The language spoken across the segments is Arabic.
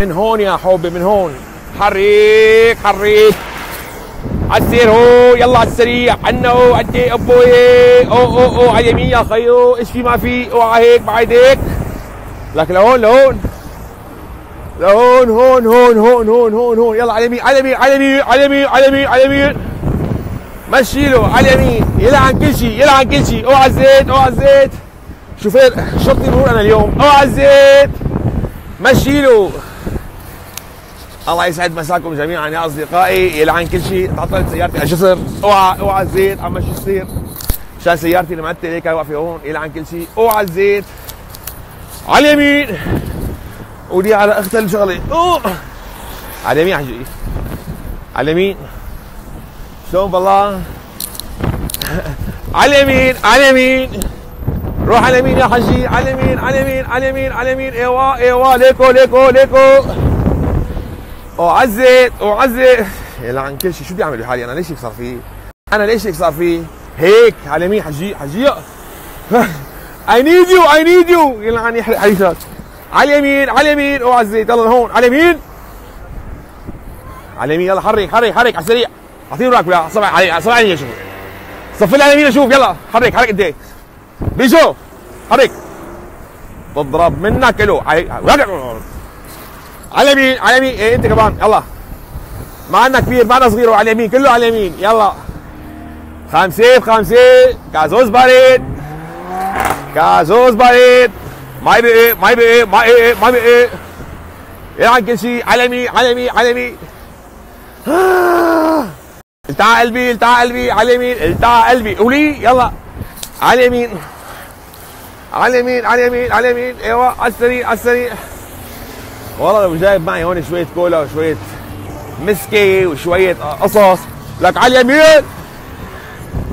من هون يا حبي من هون. حريك حريك. عالسير هو يلا على السريع. عنا هو عدي أبوي. أو أو أو على اليمين يا خيو. إيش في ما في؟ اوعى هيك بعد هيك. لك لهون لهون. لهون هون هون هون هون هون هون. يلا على اليمين على اليمين على اليمين على اليمين على اليمين على اليمين. مشي له على اليمين. يلعن كل شيء يلعن كل شيء اوعى الزيت اوعى الزيت. شوفير شرطي مرور أنا اليوم؟ اوعى الزيت. مشي له. الله يسعد مساكم جميعا يا أصدقائي. يلعن كل شيء. تعطلت سيارتي. الجسر اوعى أوعى الزيت عم مشي السير مشان سيارتي المعتله هيك؟ واقفه هون. يلعن كل شيء. أوعى الزيت على اليمين. ودي على أختها الشغلة. اوه على اليمين حجي. على اليمين. شلون بالله؟ على اليمين. على اليمين. روح على اليمين يا حجي. على اليمين. على اليمين. على اليمين. على اليمين. ايوا إيوا. ليكو ليكو ليكو. وعزت وعزت يلعن كل شيء. شو بدي أعمل بحالي؟ أنا ليش هيك صار في؟ أنا ليش هيك صار في؟ هيك. على اليمين حجي حجي. اي نيد يو اي نيد يو يلعن يحرق حديثك على اليمين على اليمين اوعى الزيت يلا هون. على اليمين على اليمين يلا حرك حرك حرك. على السريع. أعطيني وراك وياه صبع علي صبع علي شوف. صف لي على اليمين أشوف يلا. حرك حرك ايديك بيشو حرك. تضرب منك. له على اليمين على اليمين إيه أنت كمان. يلا. معنا كبير معنا صغير وعلى اليمين كله على اليمين يلا. خمسة بخمسة كازوز بارد كازوز بارد ما يبقى ما يبقى ما يبقى ما يبقى يلعن كل شيء. على اليمين على اليمين على اليمين التع قلبي التع قلبي. على اليمين التع قلبي. قولي. يلا. على اليمين على اليمين على اليمين على اليمين أيوه. على السريع على السريع. والله لو جايب معي هون شوية كولا وشوية مسكي وشوية قصص. لك على اليمين.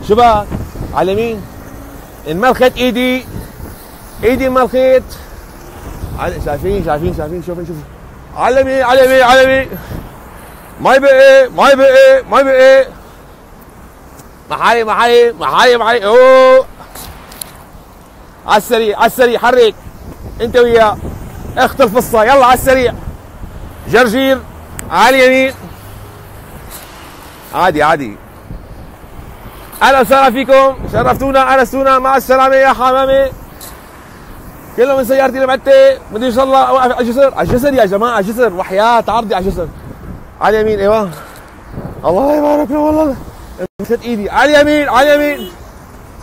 شو بقى على اليمين. انملخت إيدي إيدي ملخيت شايفين شايفين شايفين شوفين شوفين. على اليمين على اليمين على اليمين. ما يبقى ما يبقى ما يبقى محاي محاي محاي محاي أوه. على السريع على السريع حرك. أنت وياه. اخت الفصه يلا على السريع. جرجير على اليمين عادي عادي. أهلا وسهلا فيكم. شرفتونا أنستونا. مع السلامة يا حمامة. كله من سيارتي لمعتي بدي إن شاء الله أوقف على الجسر. على الجسر يا جماعة على الجسر. وحياة عرضي على الجسر. على اليمين أيوه. الله يبارك له والله. مسكت إيدي. على اليمين على اليمين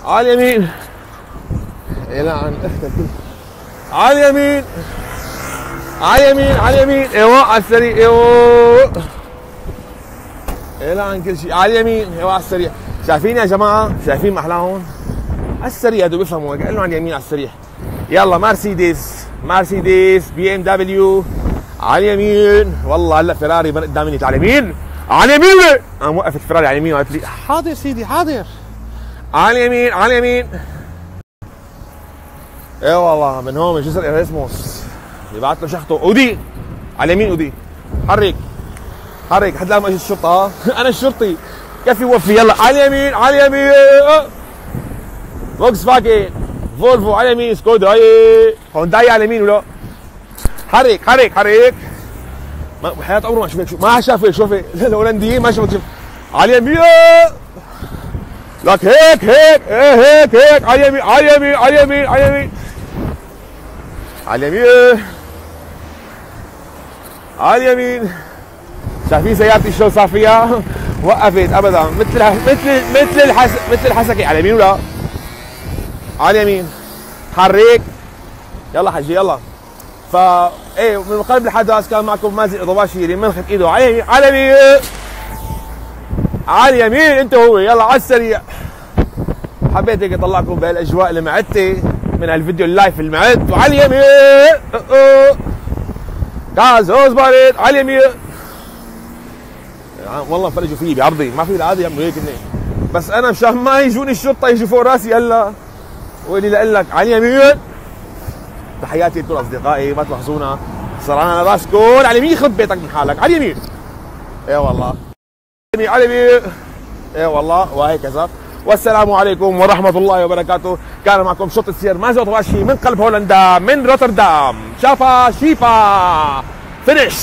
على اليمين يلعن أختك على اليمين على اليمين على اليمين. إيوه على السريع. إيوه. يلعن كل شيء. على اليمين. إيوه على السريع. شايفين يا جماعة؟ شايفين محلاهم؟ على السريع هدول بيفهموا. قال له على اليمين على السريع. يلا مرسيدس. مرسيدس بي إم دبليو. على اليمين. والله هلا فيراري قدامي على اليمين. على اليمين. قام وقفت فيراري على اليمين وقالت لي حاضر سيدي حاضر. على اليمين على اليمين. اي والله من هون جسر اريسموس يبعث له شخطه أودي. على اليمين أودي. حرك. حرك. حد لما اجت الشرطة. أنا الشرطي. كفي وفي. يلا. على اليمين. على اليمين. فولكس فاجن فولفو. على اليمين سكودا هونداي على اليمين ولا؟ حرك. حرك. حرك. ما بحياة عمره ما شفت. ما شاف شوفي الهولنديين ما شفت. على اليمين لك هيك هيك. إيه هيك هيك. على اليمين على اليمين على اليمين على اليمين على اليمين. شايفين سيارتي شلون صار فيها؟ وقفت ابدا. مثل مثل مثل الحس مثل الحسكة. على اليمين ولا؟ على اليمين. حرك يلا حجي يلا. فا إيه من قلب الحدث كان معكم مازن ضباشيري من خد إيده. على اليمين على اليمين. أنت هو. يلا على السريع. حبيت هيك اطلعكم بهالاجواء المعدتي من هالفيديو اللايف المعد. وعلى اليمين. هوز بارد على اليمين والله فرجوا فيي بعرضي. ما في العاده يعملوا هيك بس أنا مشان ما يجوني الشرطة يجوا فوق راسي هلا واللي لك على اليمين تحياتي لكل أصدقائي ما تلاحظونا. صار أنا راس كل على اليمين يخرب بيتك من حالك. على اليمين اي والله. على اليمين اي والله. وهكذا والسلام عليكم ورحمة الله وبركاته. كان معكم شرطة سير مازن طواشي من قلب هولندا من روتردام. شافا شيفا. فينش